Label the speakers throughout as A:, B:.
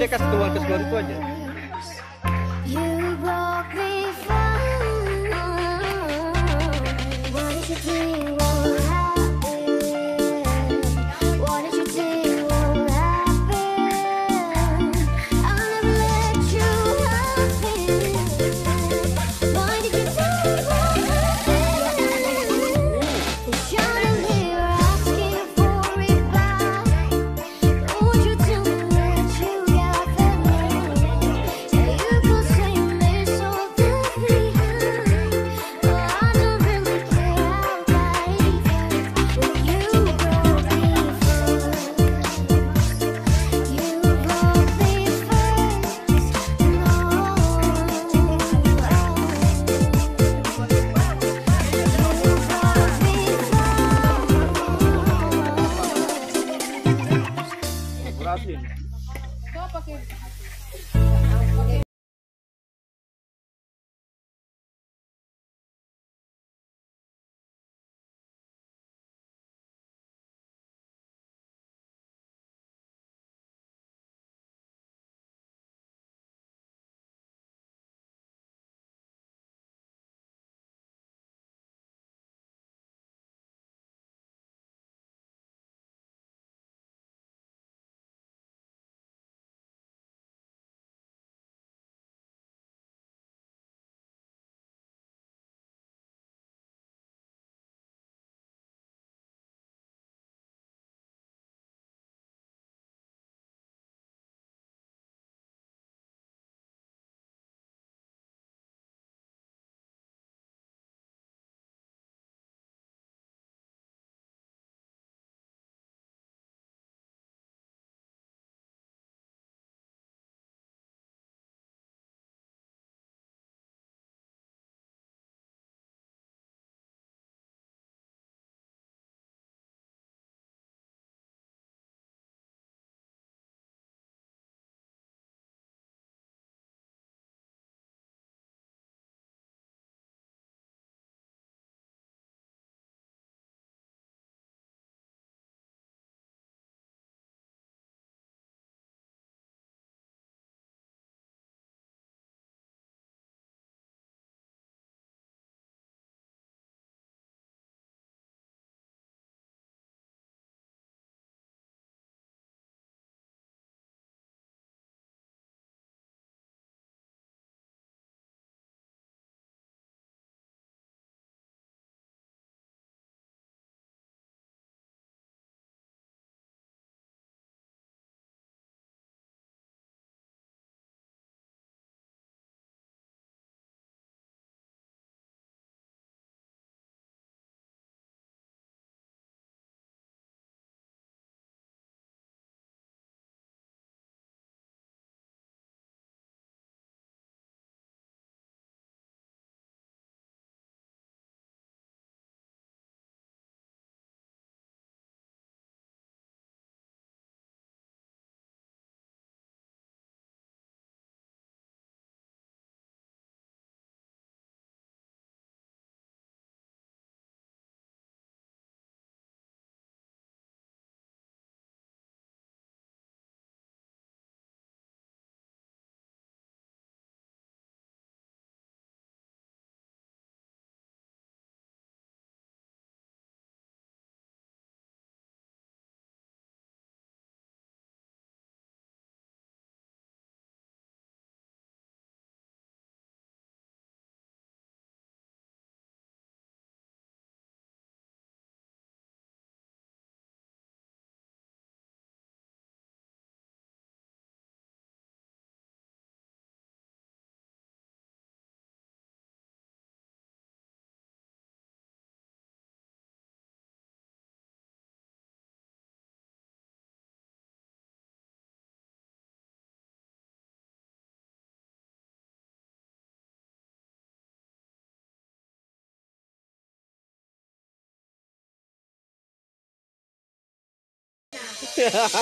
A: dia kasih keluar keluar itu aja
B: fucking
C: Tangan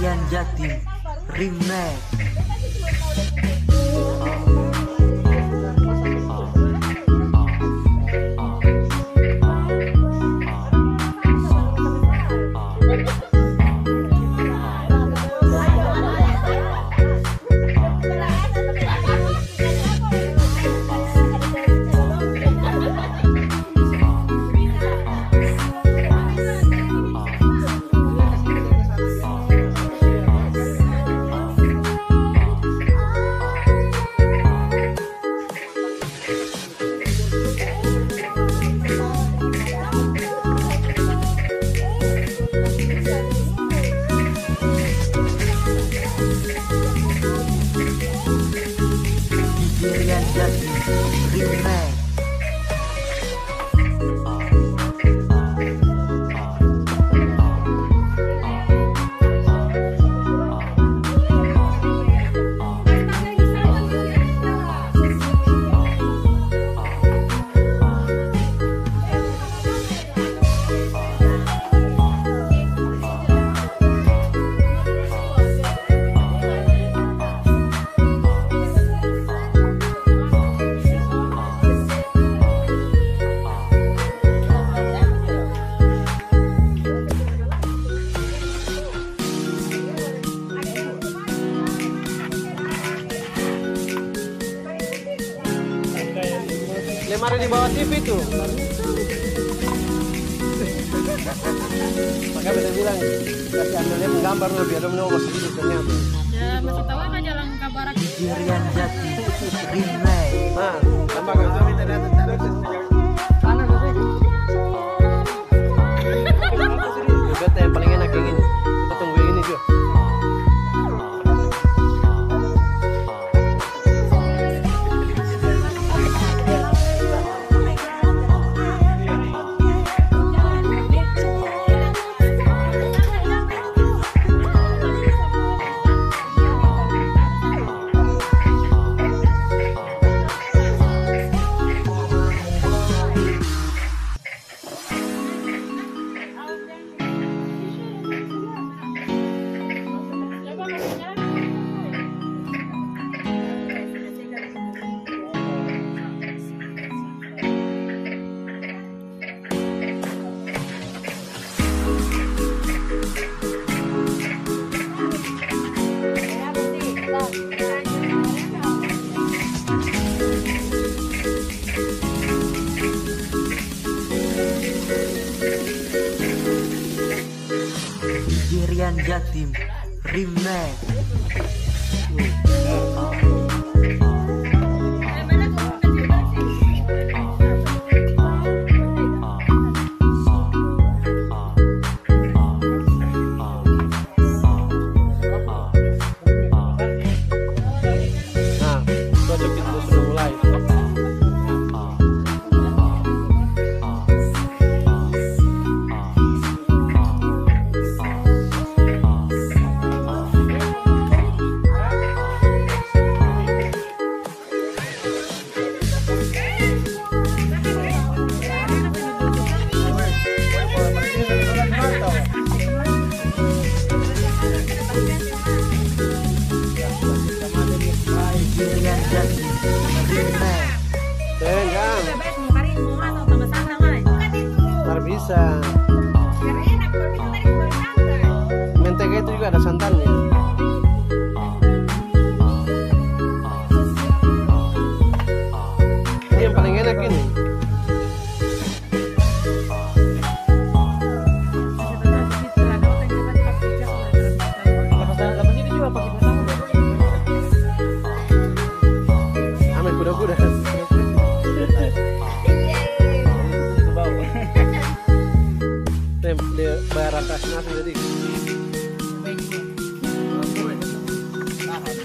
D: Rian Jati Remake.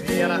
C: Вера.